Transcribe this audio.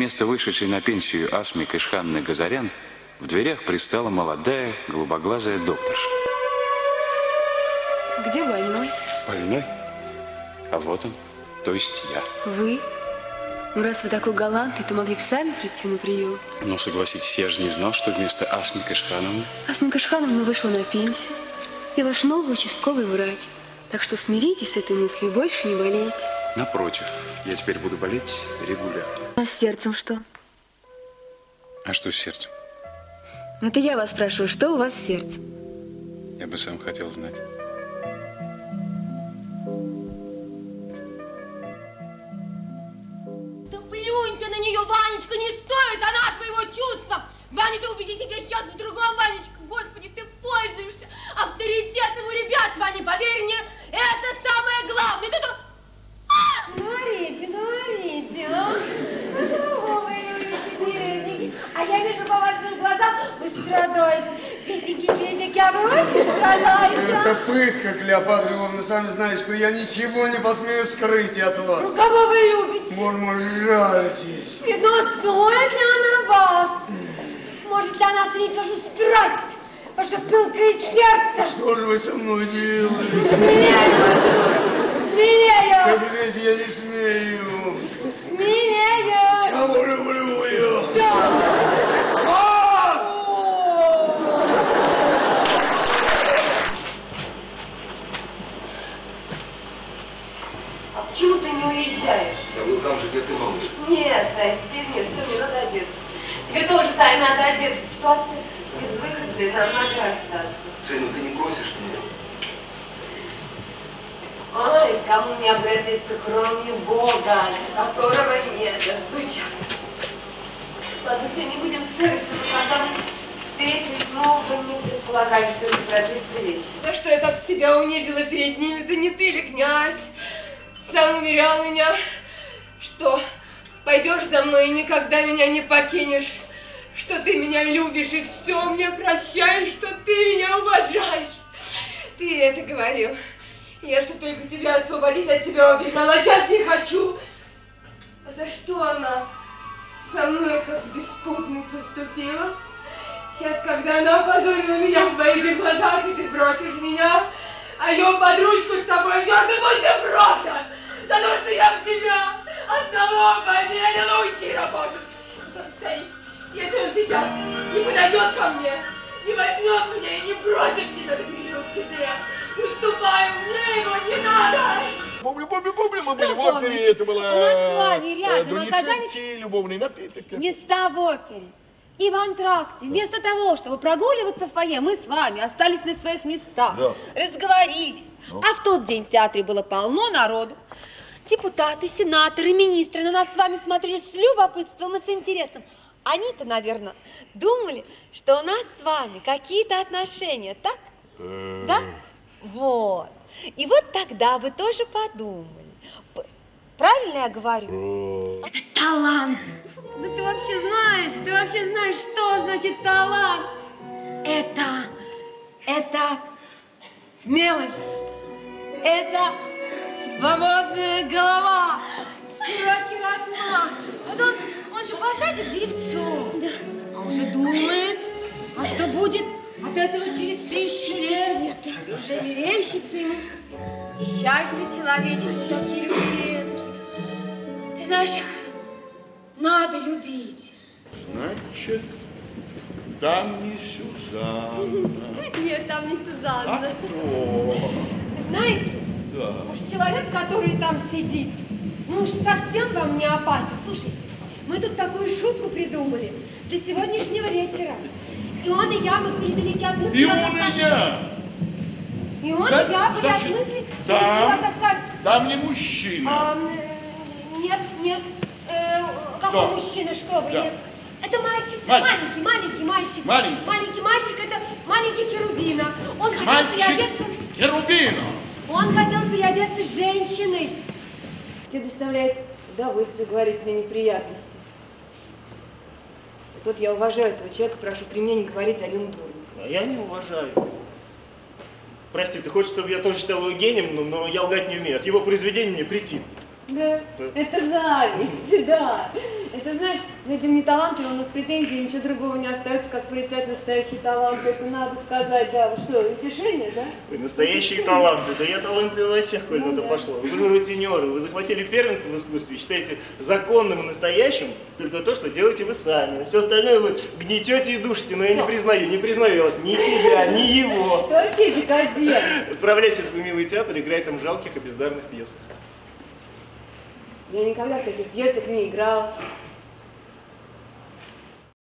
Вместо вышедшей на пенсию Асмик Ишханны Газарян в дверях пристала молодая, голубоглазая докторша. Где больной? Больной? А вот он, то есть я. Вы? Ну, раз вы такой галантный, то могли бы сами прийти на прием. Но согласитесь, я же не знал, что вместо Асмик Ишхановны... Асмика Шхановна вышла на пенсию. И ваш новый участковый врач. Так что смиритесь с этой мыслью и больше не болейте. Напротив, я теперь буду болеть регулярно. А с сердцем что? А что с сердцем? Это я вас спрашиваю, что у вас с сердцем? Я бы сам хотел знать. Да плюнь ты на нее, Ванечка, не стоит она твоего чувства. Ваня, ты убеди себя сейчас в другом, Ванечка. Господи, ты пользуешься авторитетом у ребят, Ваня, поверь мне, это самое главное. Ты то... Говорите, говорите, а? Кого вы любите, бедненький? А я вижу по вашим глазам, вы страдаете. Бедненький, бедненький, а вы очень страдаете, Это пытка, Клеопатра Львовна. Сами знаете, что я ничего не посмею скрыть от вас. Ну, кого вы любите? Боже мой, жальтесь. Видно, стоит ли она вас? Может ли она оценить вашу страсть, ваше пылкое сердце? Что же вы со мной делаете? Смелее, мой друг, смелее, Как видите, я не смею. смелее. Кого люблю я? Да. Вас! А почему ты не уезжаешь? Я был Нет, Тань, теперь нет, все, мне надо одеться. Тебе тоже, Тань, надо одеться. Ситуация безвыходная, нам надо остаться. Жень, ну ты не просишь меня. Ай, кому не обратиться, кроме Бога, которого нет, стучат. Ладно, все, не будем ссориться, но когда мы встретились, снова не предполагали, что это продлится вечно. За что я так себя унизила перед ними? Да не ты ли, князь? Сам уверял меня, что пойдешь за мной и никогда меня не покинешь, что ты меня любишь и все мне прощаешь, что ты меня уважаешь. Ты это говорил. Я что только тебя освободить от тебя убежала, а сейчас не хочу. А за что она со мной как с беспутной поступила? Сейчас, когда она опозорила меня в твоих же глазах, и ты бросишь меня, а ее подружку с собой взял, ты будь ты брошен! За то, что я в тебя одного поверила, уйти, Рапожин! Что ты стоит? Если он сейчас не подойдет ко мне, не возьмет меня и не бросит тебя, ты грину в уступай мне его, не надо! Помню, помню, помню, мы были в опере, это было... У нас с вами э, рядом оказались- любовный напиток. Места в опере. И в антракте. Вместо того, чтобы прогуливаться в фойе, мы с вами остались на своих местах. Да. Разговорились. А в тот день в театре было полно народу. Депутаты, сенаторы, министры на нас с вами смотрели с любопытством и с интересом. Они-то, наверное, думали, что у нас с вами какие-то отношения, так? Да? Вот. И вот тогда вы тоже подумали. Правильно я говорю? Это талант. Да ты вообще знаешь, ты вообще знаешь, что значит талант? Это, это смелость, это свободная голова, широкий размах. Вот он, он же посадит деревцо, а уже думает, а что будет от этого через тысячи лет? И уже мерещится ему счастье человечества, такие люди редкие. Ты знаешь, их надо любить. Значит, там не Сюзанна. Нет, там не А Сюзанна. кто? Знаете, Да. Уж человек, который там сидит, ну уж совсем вам не опасен. Слушайте, мы тут такую шутку придумали для сегодняшнего вечера. И он, и я, мы были далеки от мысли И он, и я. И он, Да, и я были от значит, мысли там-. Там не мужчина. А, нет, нет. Э, какой Кто? мужчина, что вы, Да. нет. Это мальчик, Мальчик. маленький, маленький мальчик. Маленький. Маленький мальчик, это маленький Керубина. Он хотел Мальчик переодеться... Керубина. Он хотел переодеться женщиной. Тебе доставляет удовольствие говорить мне неприятности. Так вот, я уважаю этого человека, прошу при мне не говорить о нем дурно. А я не уважаю. Прости, ты хочешь, чтобы я тоже считал его гением, но, но я лгать не умею. Его произведения мне претит. Да, Да. это зависть, да. И ты знаешь, этим неталантливым у нас претензий ничего другого не остается, как порицать настоящий талант. Это надо сказать, да. Вы что, утешение, да? Вы настоящие таланты. Да я талантливый во всех, коль Ну на то да. пошло. Вы же рутинеры, вы захватили первенство в искусстве, считаете законным и настоящим только то, что делаете вы сами. Все остальное вы гнетете и душите, но я не Всё. признаю, не признаю я вас, ни тебя, ни его. Ты вообще декадент. Отправляйся в милый театр, играй там жалких и бездарных пьес. Я никогда в таких пьесах не играла.